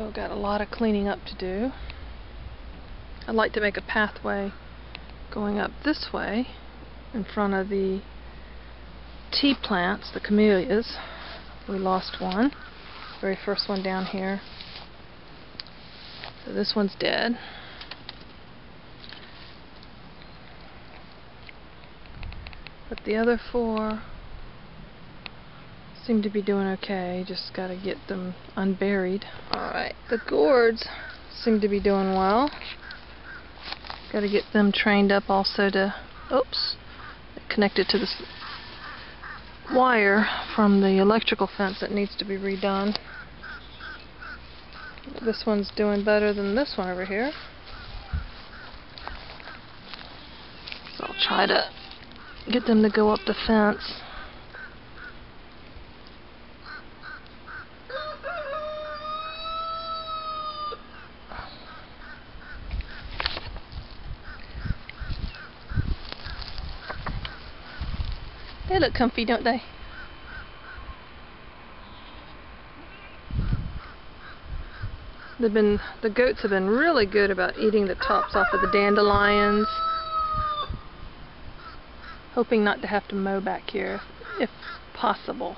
So got a lot of cleaning up to do. I'd like to make a pathway going up this way in front of the tea plants, the camellias. We lost one. Very first one down here. So this one's dead. But the other four seem to be doing okay. Just gotta get them unburied. Alright, the gourds seem to be doing well. Gotta get them trained up also to, oops, connected to this wire from the electrical fence that needs to be redone. This one's doing better than this one over here. So I'll try to get them to go up the fence. They look comfy, don't they? They've been the goats have been really good about eating the tops off of the dandelions. Hoping not to have to mow back here if possible.